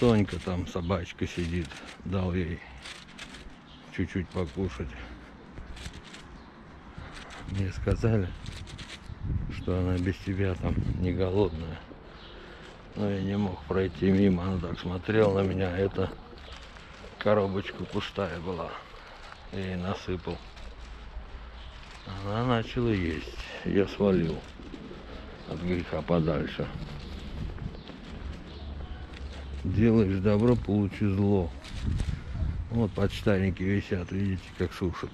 Сонька там, собачка сидит. Дал ей чуть-чуть покушать. Мне сказали, что она без тебя там не голодная. Но я не мог пройти мимо. Она так смотрела на меня. Это коробочка пустая была. Я ей насыпал. Она начала есть. Я свалил от греха подальше. Делаешь добро, получи зло. Вот подштанники висят, видите, как сушат.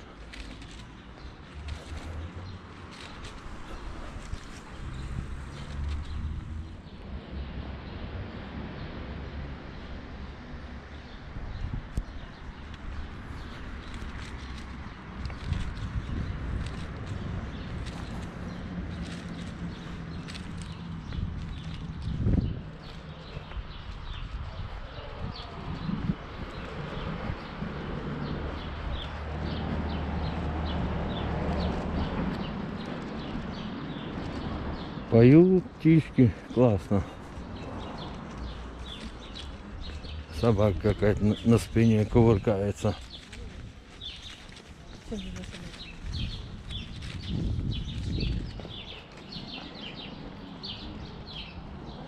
Поют птички, классно. Собака какая-то на- на спине кувыркается.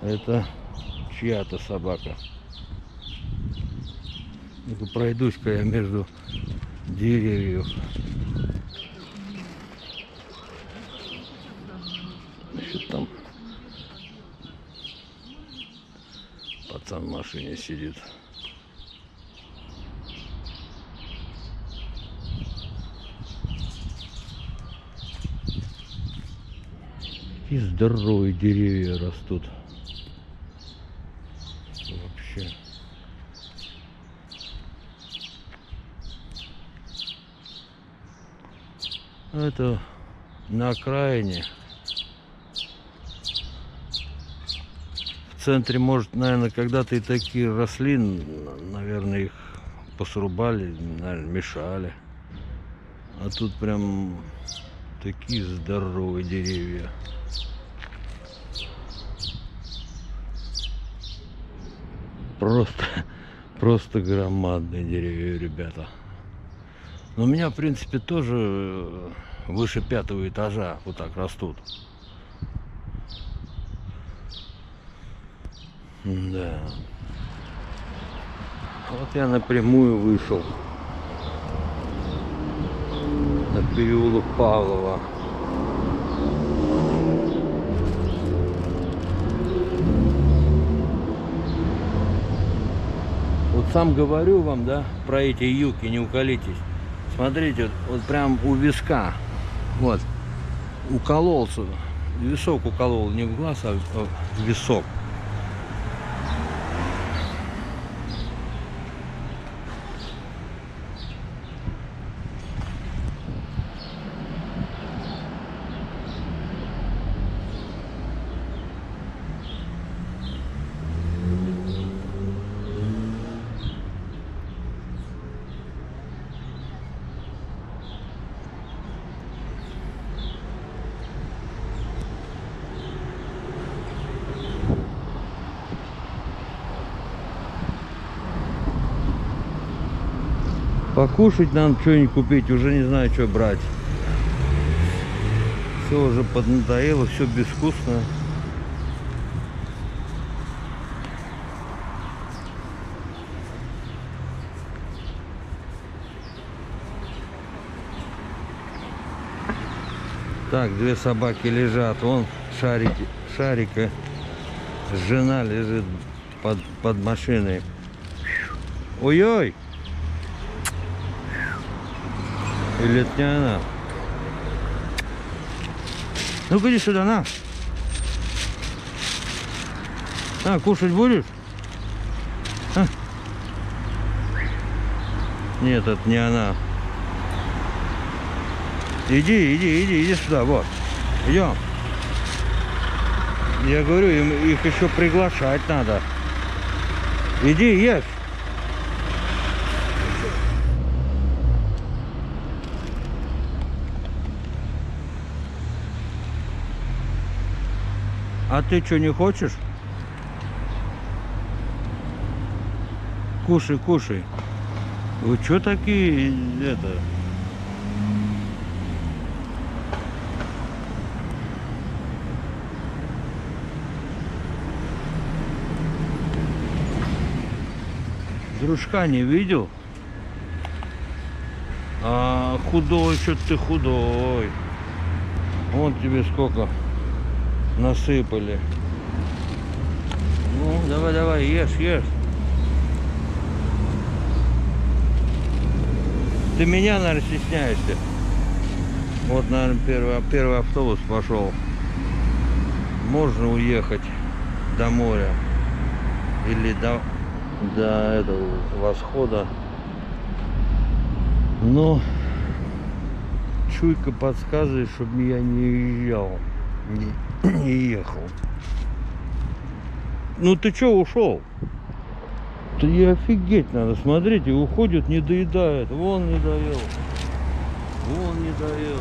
Это чья-то собака. Пройдусь-ка я между деревьев. Значит, там пацан в машине сидит. И здоровые деревья растут. Вообще. Это на окраине. В центре, может, наверное, когда-то и такие росли, наверное, их посрубали, наверное, мешали. А тут прям такие здоровые деревья. Просто, просто громадные деревья, ребята. Но у меня, в принципе, тоже э, выше пятого этажа вот так растут. Да. Вот я напрямую вышел на переулок Павлова. Вот сам говорю вам, да, про эти юки, не уколитесь. Смотрите, вот, вот прям у виска, вот, укололся, висок уколол, не в глаз, а в- в висок. Покушать надо что-нибудь купить, уже не знаю, что брать. Все уже поднадоело, все безвкусно. Так, две собаки лежат. Вон шарики, шарика. Жена лежит под, под машиной. Ой-ой! Или это не она? Ну-ка иди сюда, на. А, кушать будешь? А? Нет, это не она. Иди, иди, иди, иди сюда, вот. Идем. Я говорю, им их еще приглашать надо. Иди, ешь. А ты что, не хочешь? Кушай, кушай. Вы что такие, это... Дружка не видел? А худой, что ты худой. Вон тебе сколько насыпали. Ну, давай, давай, ешь, ешь. Ты меня, наверное, стесняешься. Вот, наверное, первый, первый автобус пошел. Можно уехать до моря. Или до, до этого восхода. Но чуйка подсказывает, чтобы я не уезжал, не, ехал. Ну ты чё ушел? Да и офигеть надо, смотрите, уходит, не доедает. Вон не доел. Вон не доел.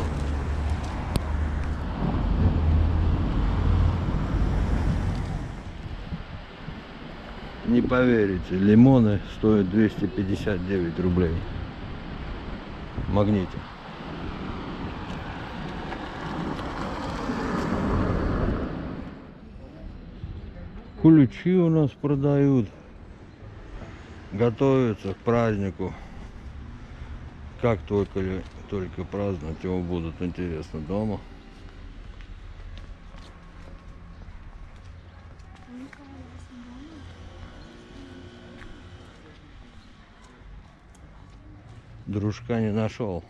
Не поверите, лимоны стоят 259 рублей. В Ключи у нас продают. Готовятся к празднику. Как только, только праздновать его будут интересно дома. Дружка не нашел.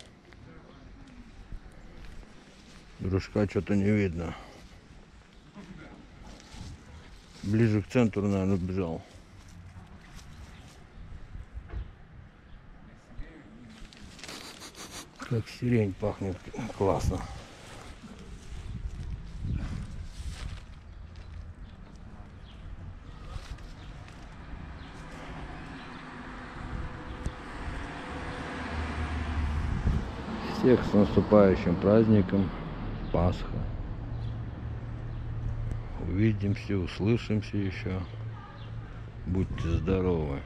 Дружка что-то не видно. Ближе к центру, наверное, бежал. Как сирень пахнет классно. Всех с наступающим праздником Пасха. Увидимся, услышимся еще. Будьте здоровы.